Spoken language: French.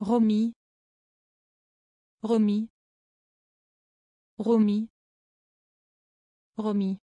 remis remis remis remis